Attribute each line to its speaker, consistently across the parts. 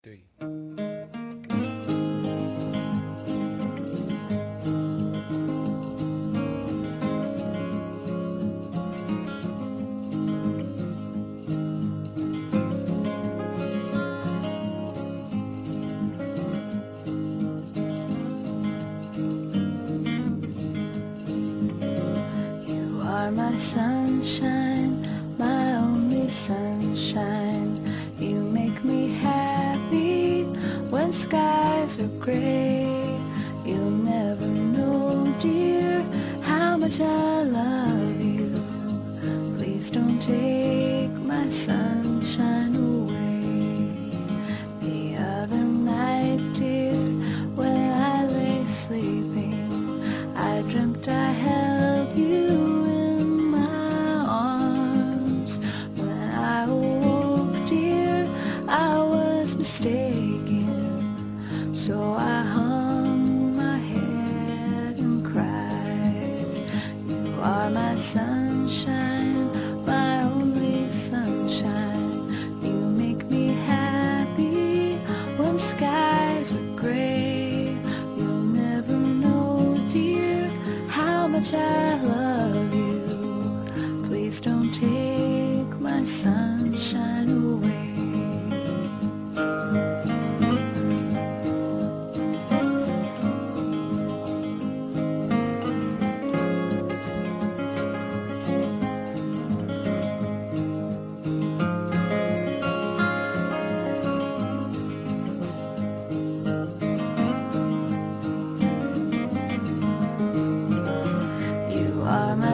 Speaker 1: 对。
Speaker 2: You are my sunshine. gray. You'll never know, dear, how much I love you. Please don't take my sunshine away.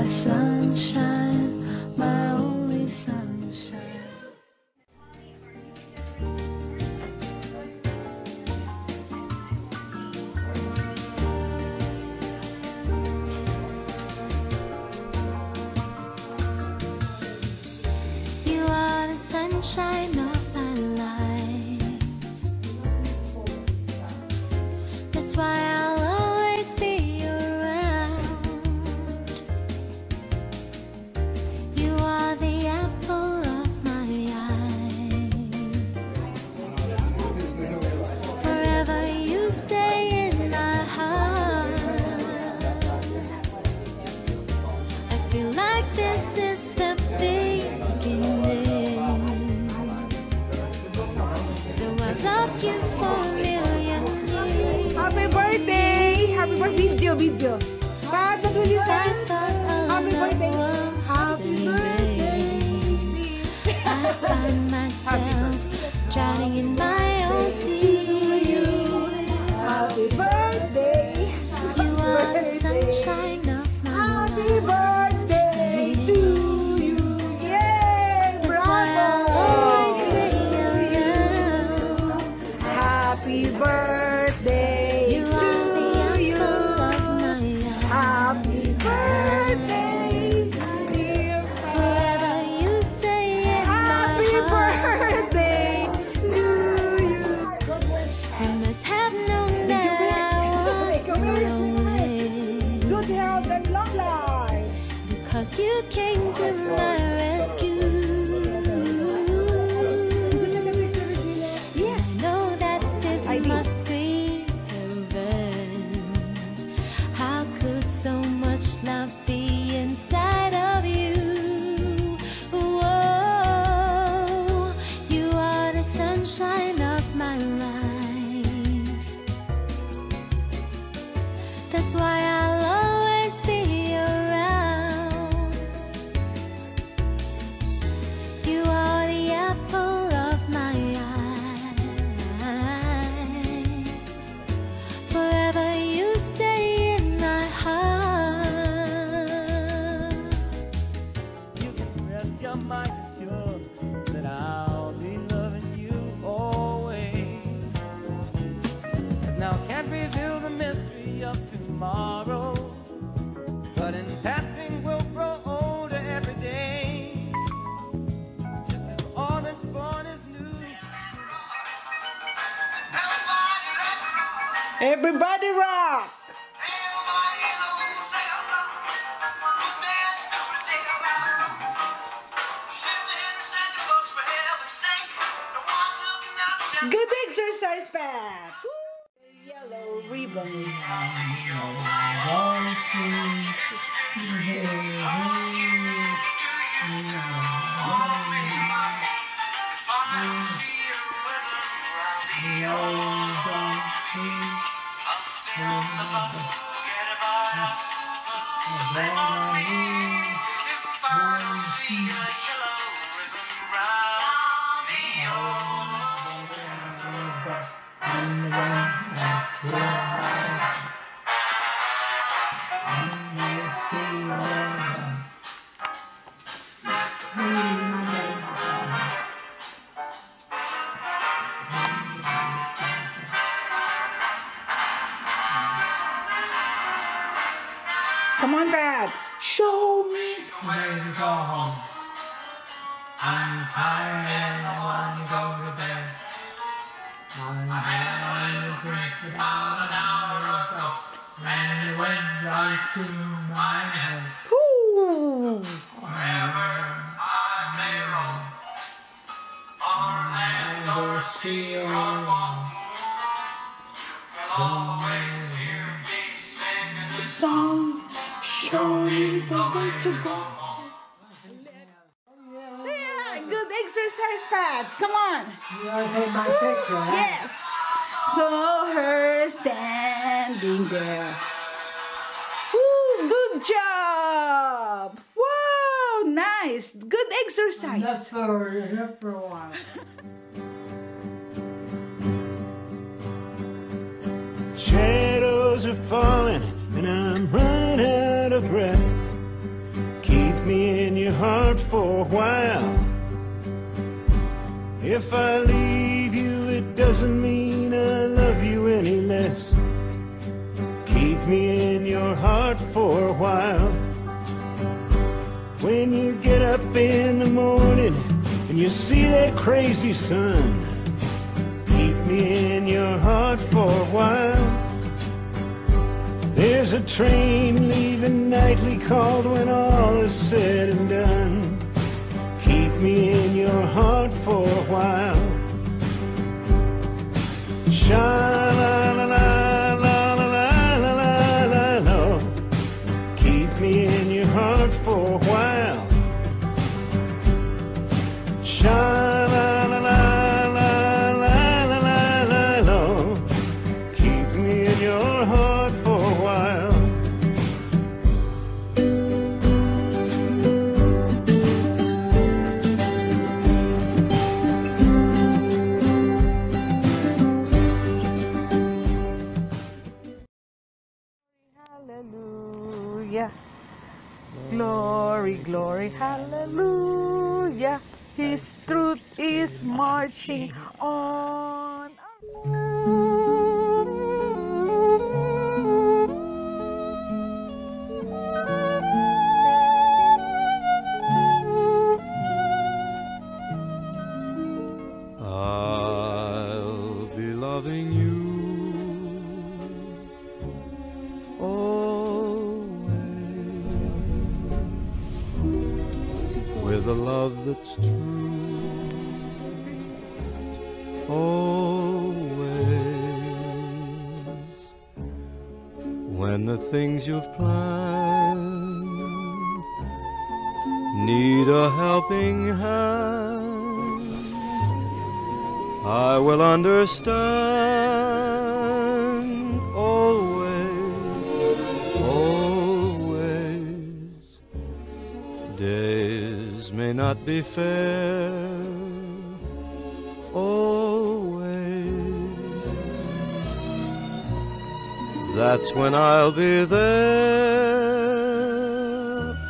Speaker 3: sun.
Speaker 4: Everybody rock. Come on, Brad. Show me
Speaker 5: where way to go home. I'm tired and I want to go to bed. I had a little drink about an hour ago, and it went right to my head.
Speaker 4: Ooh.
Speaker 5: Wherever I may roam, or land or sea or
Speaker 4: home. Show me the to go. Yeah, good exercise, Pat. Come on.
Speaker 5: You want to my picture, huh?
Speaker 4: Yes. So her standing there. Ooh, good job. Wow, nice. Good
Speaker 5: Enough
Speaker 4: exercise.
Speaker 5: for, enough for a while.
Speaker 6: Shadows are falling and I'm running out of breath. For a while. If I leave you, it doesn't mean I love you any less. Keep me in your heart for a while. When you get up in the morning and you see that crazy sun, keep me in your heart for a while. There's a train leaving nightly called when all is said and done. Keep me in your heart for a while. Sha
Speaker 7: 幸好 things you've planned need a helping hand. I will understand always, always. Days may not be fair, That's when I'll be there,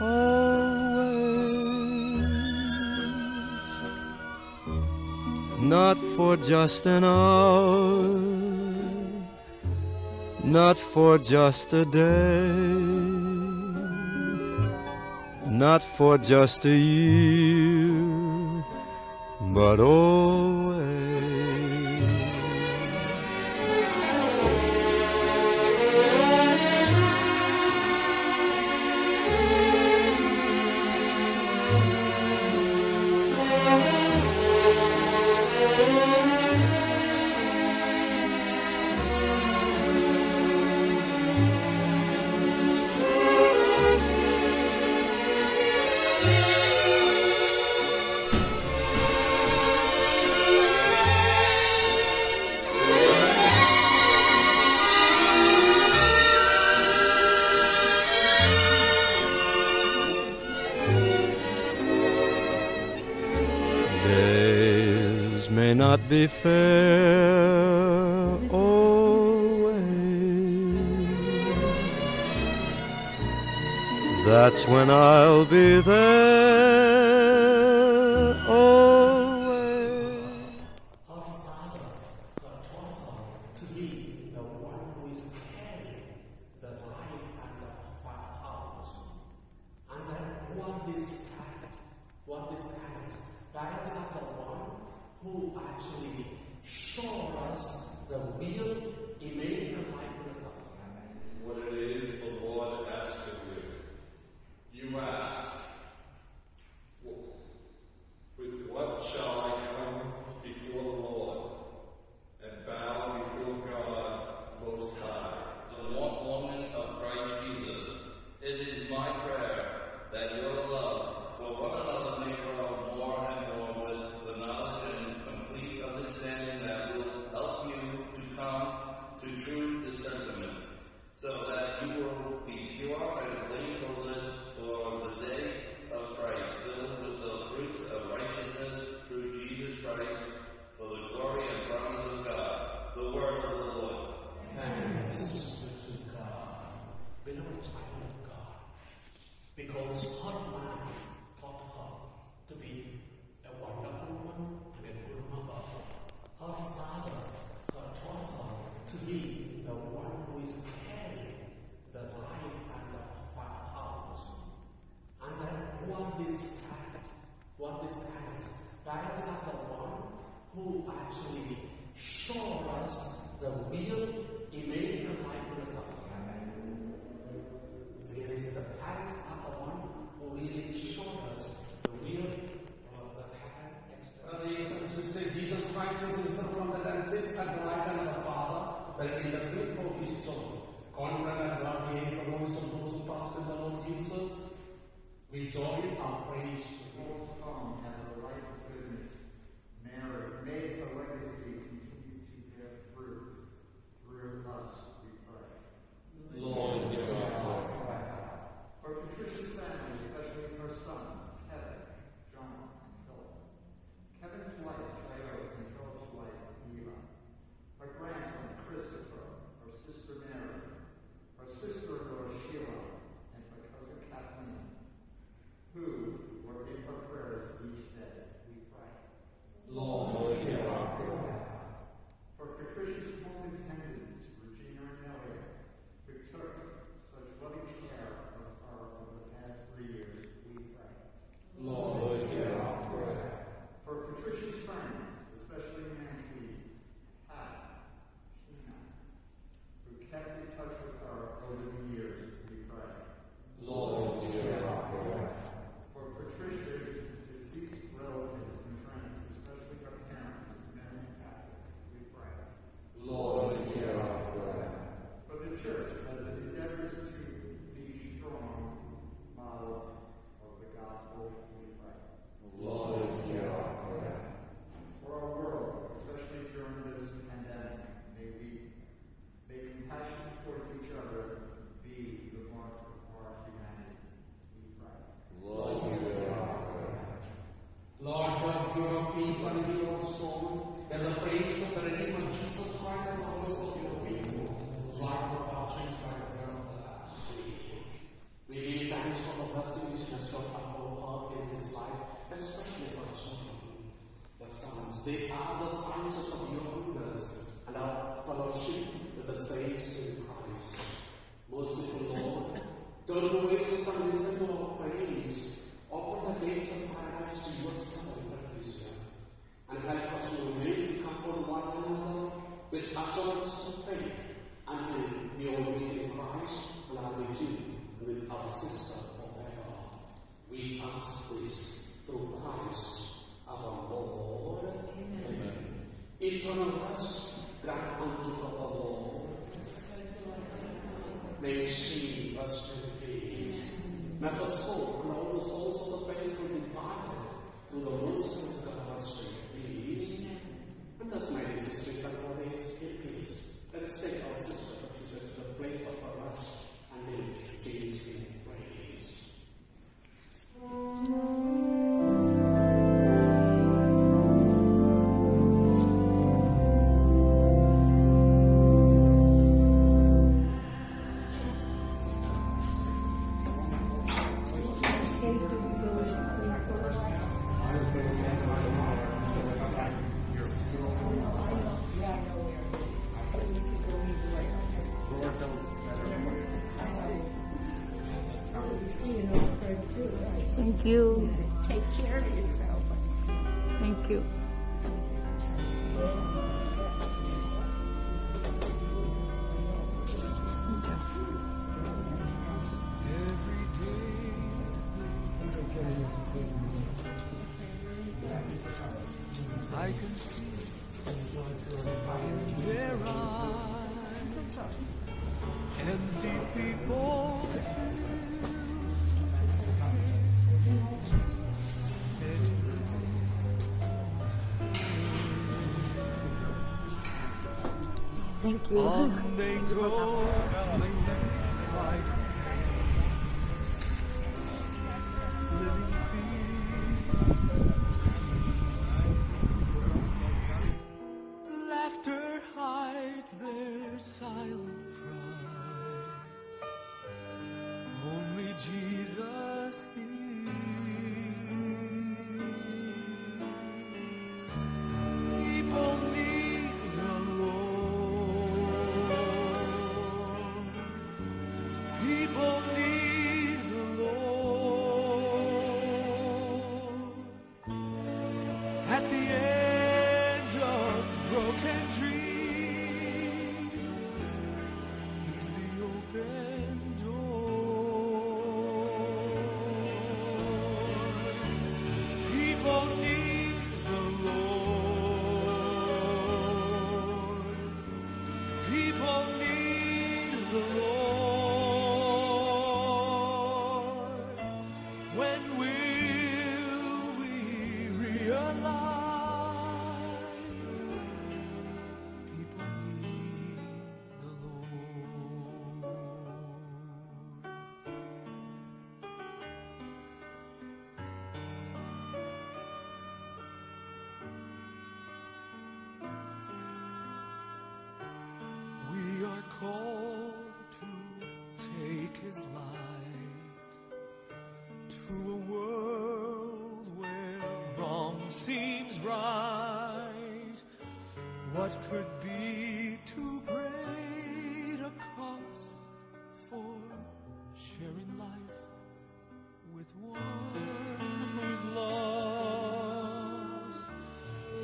Speaker 7: always not for just an hour, not for just a day, not for just a year, but always.
Speaker 6: Not be fair always. That's when I'll be there always.
Speaker 8: to be the one who is carrying the life and the house. And then what this planet, what this planet, parents are the one who actually show us the real and likeness of heaven.
Speaker 7: what it is the Lord asked of you. You ask, with what shall I come before the Lord and bow before God Most High?
Speaker 9: the woman of Christ Jesus. It is my prayer that your love for one another may grow more and more with the knowledge and complete understanding that will help you to come to true discernment, so that you will be pure and blameless for the day of Christ, filled with the fruit of righteousness through Jesus Christ, for the glory and promise of God. The word of the Lord.
Speaker 8: Thanks be to God, beloved child of God, because her man taught her to be a wonderful woman and a good mother. Her father had taught her to be the one who is carrying the life and the house. And then what this planet, what this planet, parents are the one who actually show us the real image and likeness of heaven. Again, I say the parents are the one who really show us the real uh, the
Speaker 10: and sisters, Jesus Christ is risen from the dead, sits at the right hand of the Father, that in the for his church. Confident gave the voice of those who trust in the Lord Jesus. We join our praise to him.
Speaker 11: Most come and her life of goodness. Mary, may her legacy continue to bear fruit. Through us, we pray.
Speaker 10: Lord, hear our prayer.
Speaker 11: For Patricia's family, especially her sons, Kevin, John, and Philip. Kevin's wife, Jairo, and Philip's wife, Eva. Her grandson, Christopher, her sister Mary, her sister-in-law, Sheila, and her cousin Kathleen, who were in her prayers each day, we pray.
Speaker 10: Lord, hear our prayer.
Speaker 11: For Patricia's home attendants, Regina and Elliot, who took such loving care of her over the past three years, we pray.
Speaker 10: Lord, hear our prayer.
Speaker 11: For Patricia's friends, especially Nancy, Pat, Tina, who kept in touch with her over the years, we pray.
Speaker 10: Lord, hear our prayer.
Speaker 11: For Patricia's deceased relatives and friends, especially her parents, Mary and Patrick, we pray.
Speaker 10: Lord, hear our prayer.
Speaker 11: For the church, as it endeavors to be strong model of the gospel, we pray.
Speaker 10: Lord, hear our prayer.
Speaker 11: For our world, especially during this pandemic, may we, may compassion towards each other be the mark of our humanity, we pray.
Speaker 10: Lord, hear our prayer. Lord God, give our peace and heal our soul, and the praise of the Redeemer Jesus Christ and the of your people, like the by the of the last
Speaker 8: We give thanks for the blessing which blessings bestowed upon her in his life, especially her children, the sons. They are the signs of your goodness and our fellowship with the saints in Christ. Merciful Lord, turn the waves and listen to our praise. Open the gates of paradise to your Patricia, and help us to remain to comfort one another with assurance of faith until we all meet in Christ and are with you and with our sister forever. We ask this through Christ our Lord. Amen. Eternal rest grant unto her, O Lord. May she rest in peace. May her soul and all the souls of the faithful
Speaker 5: Thank you.
Speaker 12: On they go, Laughter hides their silent cries. Only Jesus hears. seems right. What could be too great a cost for sharing life with one who's lost?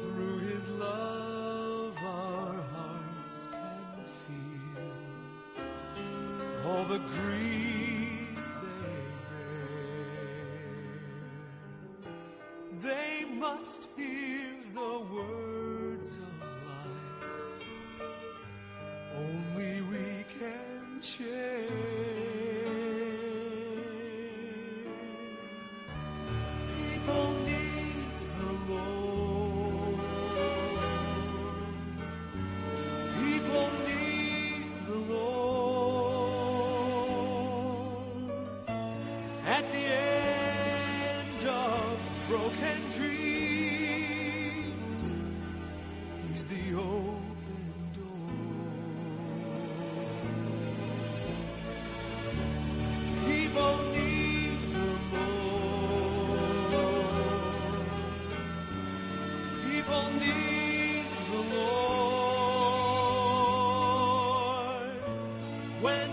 Speaker 12: Through his love, our hearts can feel all the grief. need the Lord. When